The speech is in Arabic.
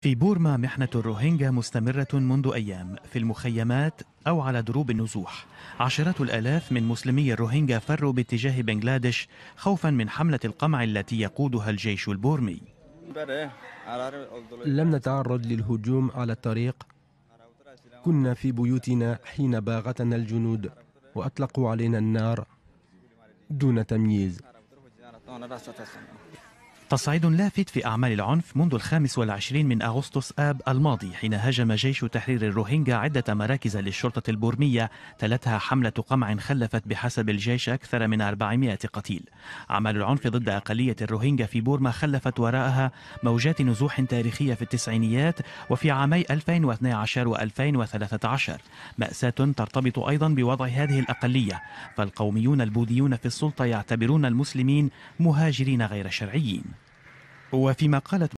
في بورما محنة الروهينجا مستمرة منذ أيام في المخيمات أو على دروب النزوح. عشرات الآلاف من مسلمي الروهينجا فروا باتجاه بنغلاديش خوفا من حملة القمع التي يقودها الجيش البورمي. لم نتعرض للهجوم على الطريق. كنا في بيوتنا حين باغتنا الجنود وأطلقوا علينا النار دون تمييز. تصعيد لافت في أعمال العنف منذ الخامس والعشرين من أغسطس آب الماضي حين هاجم جيش تحرير الروهينجا عدة مراكز للشرطة البورمية تلتها حملة قمع خلفت بحسب الجيش أكثر من 400 قتيل. أعمال العنف ضد أقلية الروهينجا في بورما خلفت وراءها موجات نزوح تاريخية في التسعينيات وفي عامي 2012 و2013 مأساة ترتبط أيضا بوضع هذه الأقلية فالقوميون البوذيون في السلطة يعتبرون المسلمين مهاجرين غير شرعيين. وفيما قالت